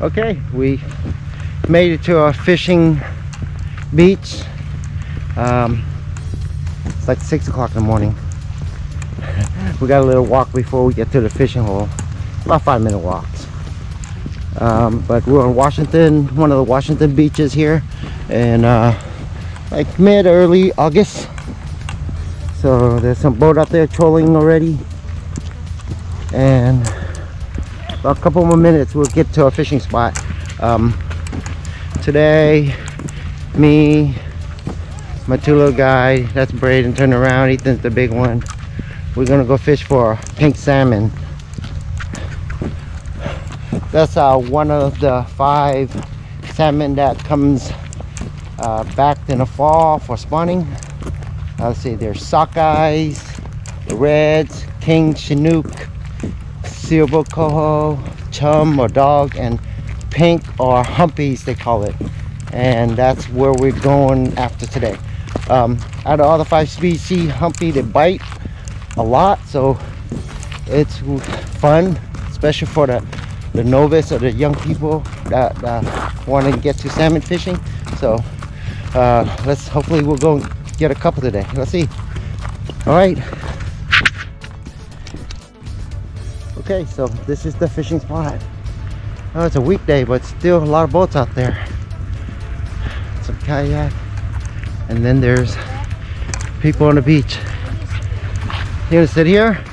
Okay, we made it to a fishing beach. Um, it's like six o'clock in the morning. we got a little walk before we get to the fishing hole. About five minute walks. Um, but we're on Washington, one of the Washington beaches here, and uh, like mid early August. So there's some boat out there trolling already, and about a couple more minutes we'll get to a fishing spot. Um, today me my two little guy that's Braden turn around Ethan's the big one. We're gonna go fish for pink salmon. That's uh, one of the five salmon that comes uh, back in the fall for spawning. Let's see there's sockeyes reds king chinook silver coho, chum or dog, and pink or humpies they call it. And that's where we're going after today. Um, out of all the five species, humpy they bite a lot, so it's fun, especially for the, the novice or the young people that uh, want to get to salmon fishing. So uh, let's hopefully we'll go get a couple today. Let's see. All right. Okay so this is the fishing spot. Oh it's a weekday but still a lot of boats out there. Some kayak and then there's people on the beach. You gonna sit here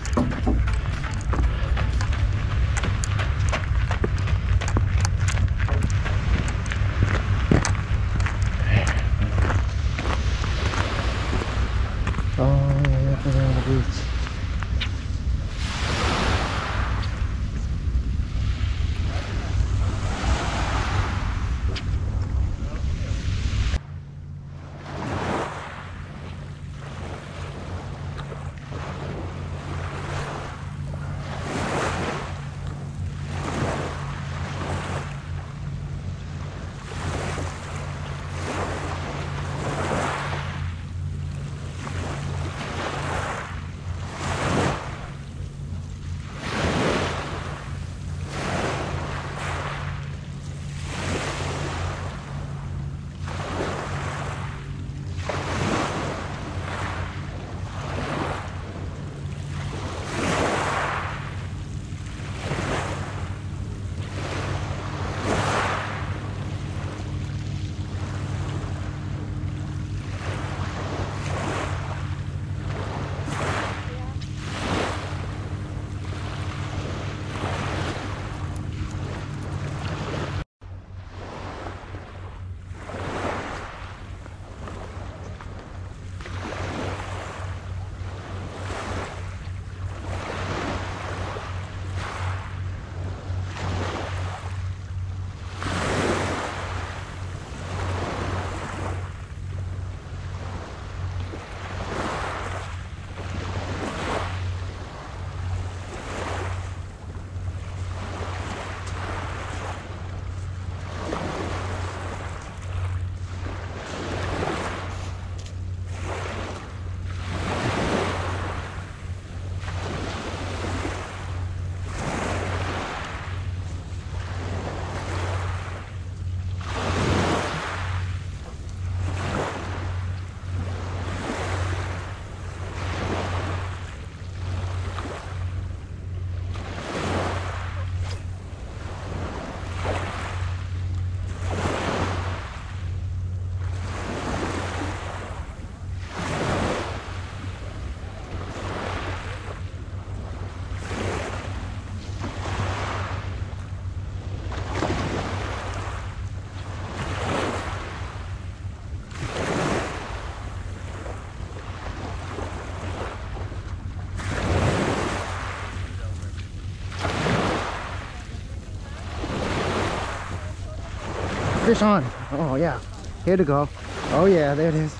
Fish on. Oh yeah. Here to go. Oh yeah, there it is.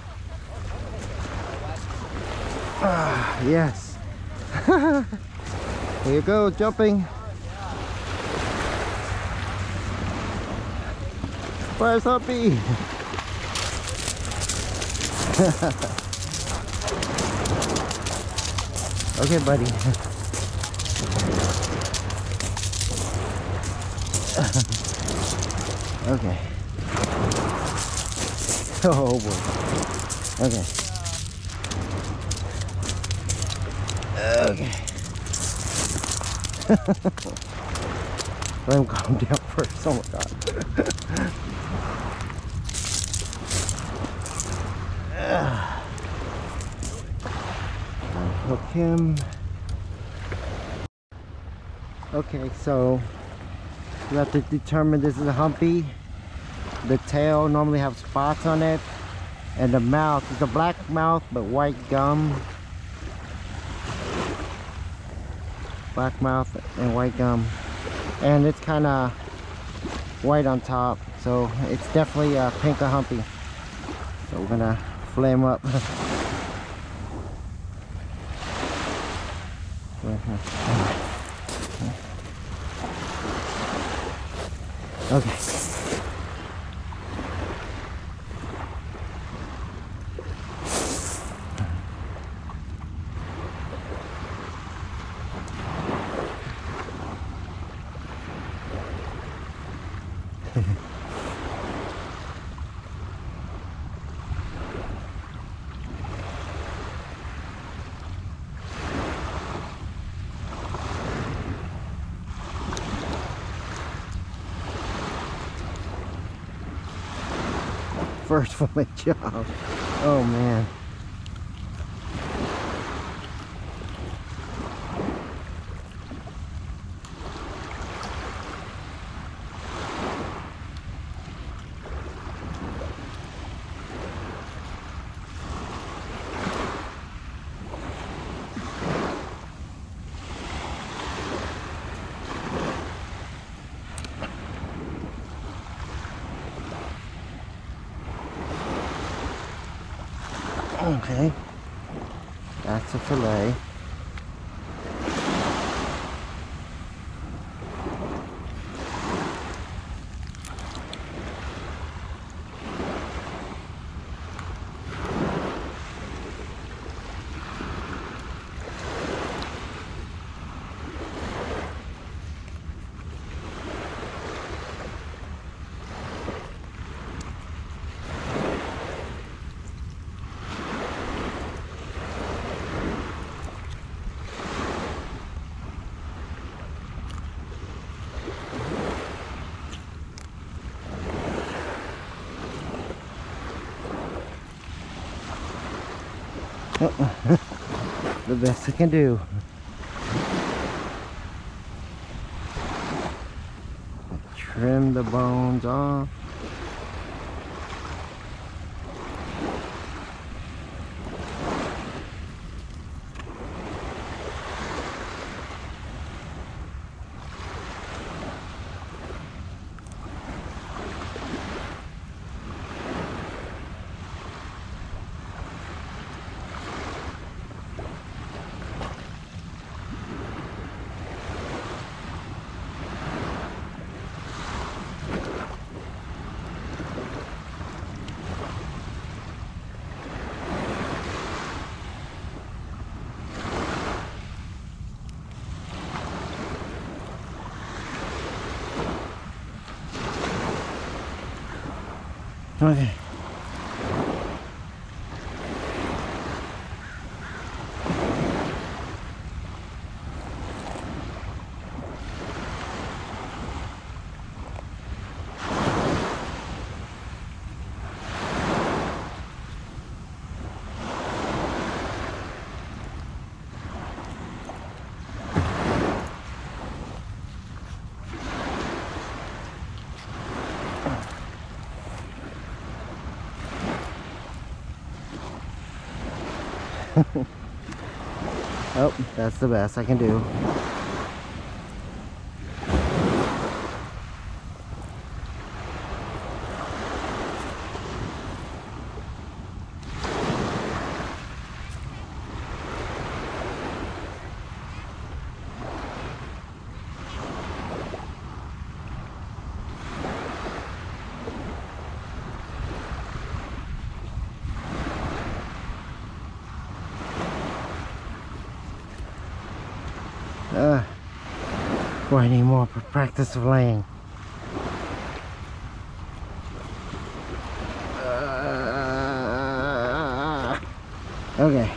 Ah, yes. Here you go, jumping. Where's Humpy? okay, buddy. Okay. Oh boy. Okay. Okay. Let him calm down first. Oh my god. Hook him. Okay, so we have to determine this is a humpy. The tail normally have spots on it. And the mouth is a black mouth but white gum. Black mouth and white gum. And it's kind of white on top. So it's definitely uh, a pinka humpy. So we're gonna flame up. Okay. First fillet job. Oh man. Okay. That's a fillet. The best I can do. Trim the bones off. Okay. oh, that's the best I can do. before I need practice of laying. Uh, okay.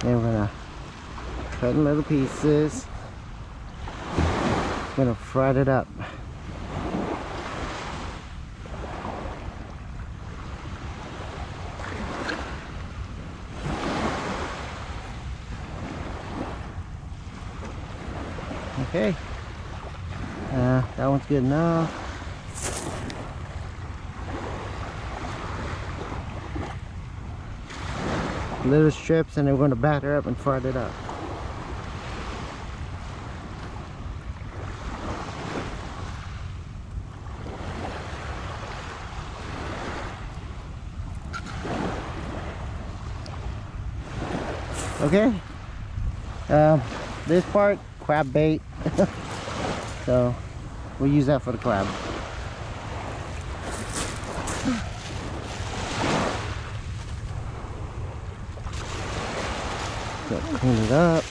Then we're gonna cut in little pieces. Gonna fry it up. Okay. Uh, that one's good enough. Little strips and we're going to batter up and fry it up. Okay. Um, this part, crab bait. so we'll use that for the crab. So clean it up.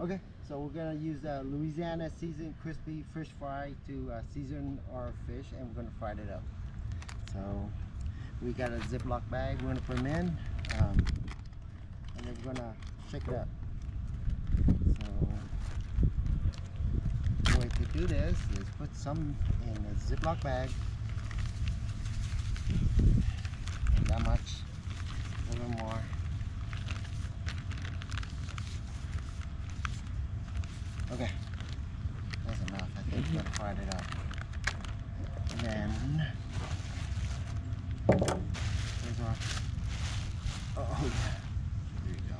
Okay, so we're gonna use uh, Louisiana seasoned crispy fish fry to uh, season our fish and we're gonna fry it up. So we got a Ziploc bag we're gonna put them in um, and then we're gonna shake it up. So the way to do this is put some in a Ziploc bag. That much, a little more. Okay, that's enough. I think we gotta fry it up. And then, where's our, oh yeah, there you go.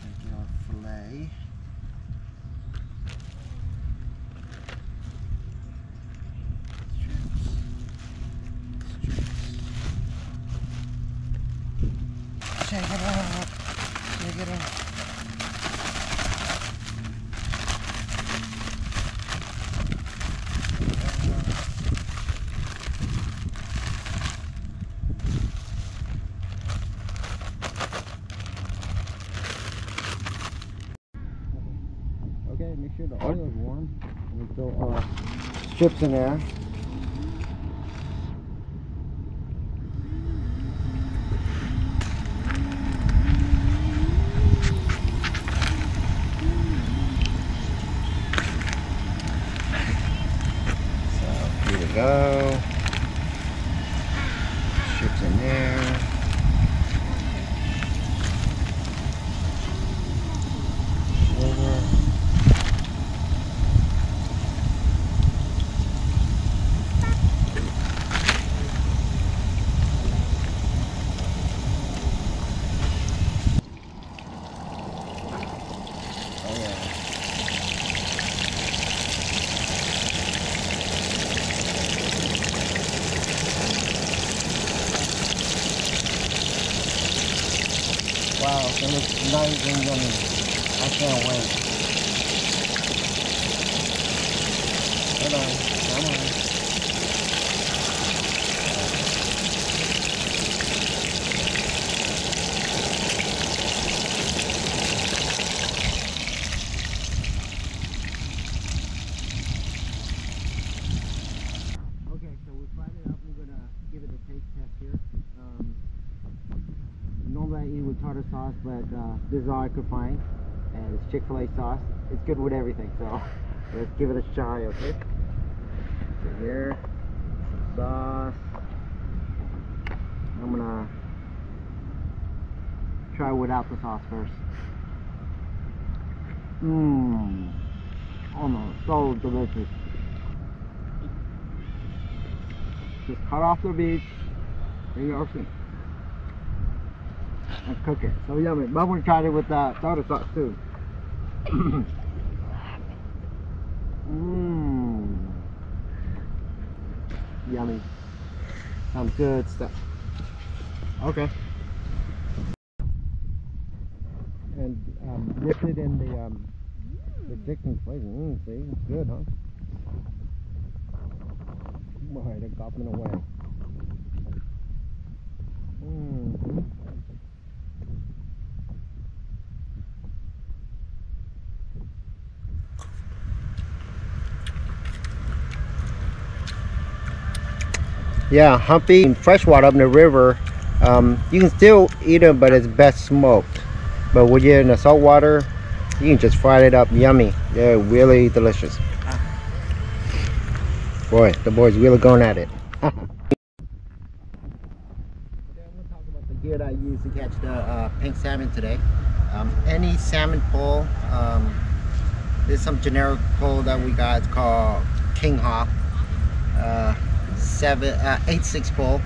Take your fillet. Strips. Strips. Shake it up. Shake it up. Okay, make sure the oil is warm. And we throw our strips in there. So here we go. Strips in there. Over. Oh yeah. Wow, I can't wait. Hold on, come on. Okay, so we fried it up. We're gonna give it a taste test here. Um, normally I eat with tartar sauce, but uh, this is all I could find, and it's Chick-fil-A sauce. It's good with everything, so let's give it a try, okay? So here, sauce. I'm gonna try without the sauce first. Mmm. Oh no, so delicious. Just cut off the beach, ocean, and cook it. So yummy. But we tried it with uh, tartar sauce too. Mmm. Yummy. Some good stuff. Okay. And um, dipped it in the um, the chicken flavor. Mm, see, it's good, huh? Boy, they're gobbling away. Mm-hmm. Yeah, humpy freshwater up in the river. Um, you can still eat them, but it's best smoked. But when you're in the salt water, you can just fry it up. Yummy. They're really delicious. Boy, the boy's really going at it. Okay, talk about the gear that I use to catch the uh, pink salmon today. Um, any salmon pole, um, there's some generic pole that we got. It's called King Hawk, uh, seven, uh, eight six pole,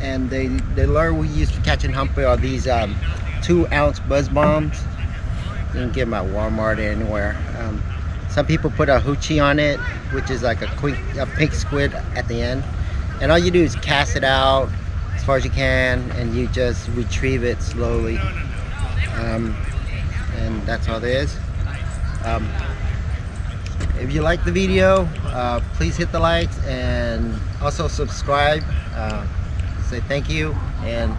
and they the lure we use for catching humpy are these um, two ounce buzz bombs. You can get them at Walmart or anywhere. Um, some people put a hoochie on it, which is like a quick a pink squid at the end and all you do is cast it out as far as you can and you just retrieve it slowly um, and that's all there is um, if you like the video uh, please hit the likes and also subscribe uh, say thank you and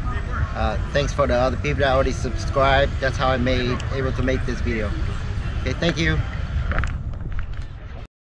uh, thanks for the other people that already subscribed. That's how I made able to make this video. Okay thank you